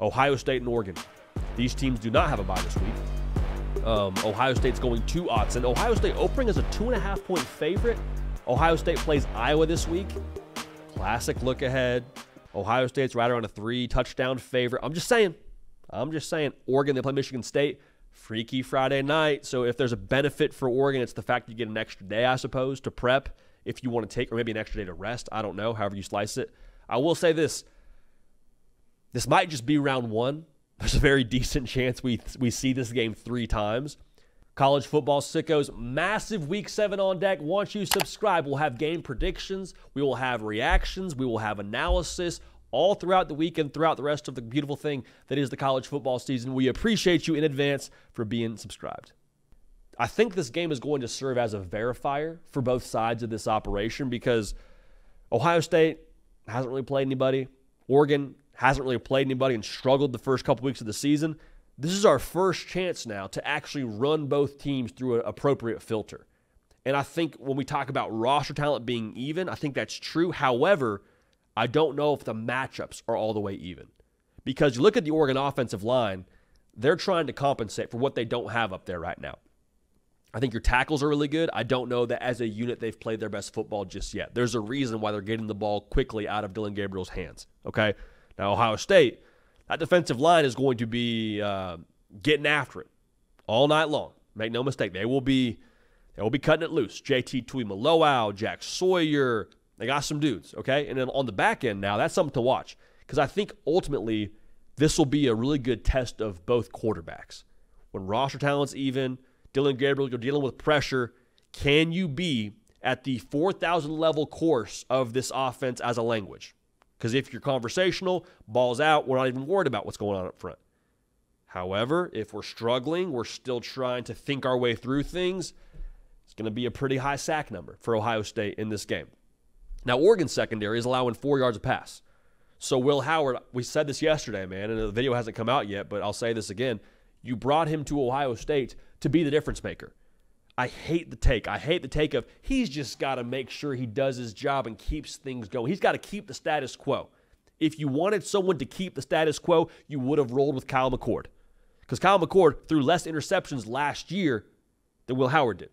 Ohio State and Oregon. These teams do not have a bye this week. Um, Ohio State's going to Autzen. Ohio State opening as a two and a half point favorite. Ohio State plays Iowa this week. Classic look ahead. Ohio State's right around a three touchdown favorite. I'm just saying. I'm just saying. Oregon, they play Michigan State. Freaky Friday night. So if there's a benefit for Oregon, it's the fact you get an extra day, I suppose, to prep if you want to take, or maybe an extra day to rest. I don't know, however you slice it. I will say this this might just be round one. There's a very decent chance we, we see this game three times. College football sickos, massive week seven on deck. Once you subscribe, we'll have game predictions, we will have reactions, we will have analysis all throughout the week and throughout the rest of the beautiful thing that is the college football season. We appreciate you in advance for being subscribed. I think this game is going to serve as a verifier for both sides of this operation because Ohio State hasn't really played anybody. Oregon hasn't really played anybody and struggled the first couple weeks of the season. This is our first chance now to actually run both teams through an appropriate filter. And I think when we talk about roster talent being even, I think that's true. However, I don't know if the matchups are all the way even. Because you look at the Oregon offensive line, they're trying to compensate for what they don't have up there right now. I think your tackles are really good. I don't know that as a unit they've played their best football just yet. There's a reason why they're getting the ball quickly out of Dillon Gabriel's hands. Okay. Now, Ohio State, that defensive line is going to be uh, getting after it all night long. Make no mistake, they will be they will be cutting it loose. JT Tuimoloau, Jack Sawyer, they got some dudes, okay? And then on the back end now, that's something to watch because I think ultimately this will be a really good test of both quarterbacks. When roster talent's even, Dillon Gabriel, you're dealing with pressure. Can you be at the 4,000 level course of this offense as a language? Because if you're conversational, balls out, we're not even worried about what's going on up front. However, if we're struggling, we're still trying to think our way through things, it's going to be a pretty high sack number for Ohio State in this game. Now, Oregon secondary is allowing four yards a pass. So, Will Howard, we said this yesterday, man, and the video hasn't come out yet, but I'll say this again. You brought him to Ohio State to be the difference maker. I hate the take. I hate the take of he's just got to make sure he does his job and keeps things going. He's got to keep the status quo. If you wanted someone to keep the status quo, you would have rolled with Kyle McCord. Because Kyle McCord threw less interceptions last year than Will Howard did.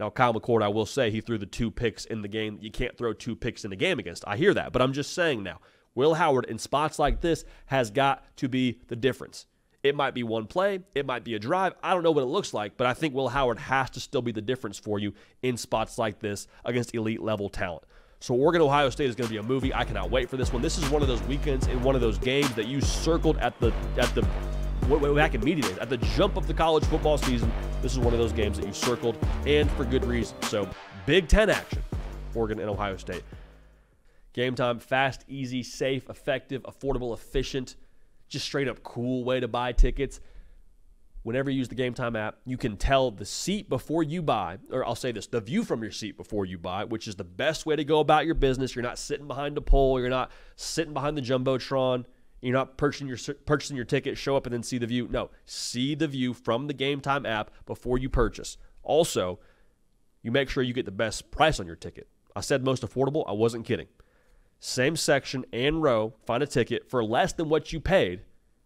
Now, Kyle McCord, I will say, he threw the two picks in the game. You can't throw two picks in a game against. I hear that, but I'm just saying now, Will Howard in spots like this has got to be the difference. It might be one play, it might be a drive. I don't know what it looks like, but I think Will Howard has to still be the difference for you in spots like this against elite level talent. So Oregon Ohio State is going to be a movie. I cannot wait for this one. This is one of those weekends in one of those games that you circled at the at the back in media days at the jump of the college football season. This is one of those games that you circled, and for good reason. So Big Ten action, Oregon and Ohio State. Game time, fast, easy, safe, effective, affordable, efficient just straight up cool way to buy tickets. Whenever you use the Game Time app, you can tell the seat before you buy, or I'll say this, the view from your seat before you buy, which is the best way to go about your business. You're not sitting behind a pole, you're not sitting behind the jumbotron, you're not purchasing your purchasing your ticket, show up and then see the view. No, see the view from the Game Time app before you purchase. Also, you make sure you get the best price on your ticket. I said most affordable, I wasn't kidding same section and row, find a ticket for less than what you paid,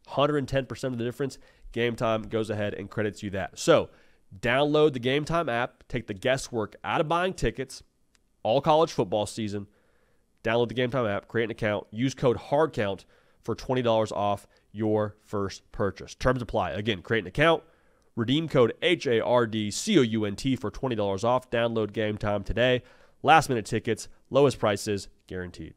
110% of the difference. Game Time goes ahead and credits you that. So, download the Game Time app, take the guesswork out of buying tickets all college football season. Download the Game Time app, create an account, use code HARDCOUNT for $20 off your first purchase. Terms apply. Again, create an account, redeem code H A R D C O U N T for $20 off. Download Game Time today. Last minute tickets, lowest prices guaranteed.